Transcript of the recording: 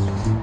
Oh!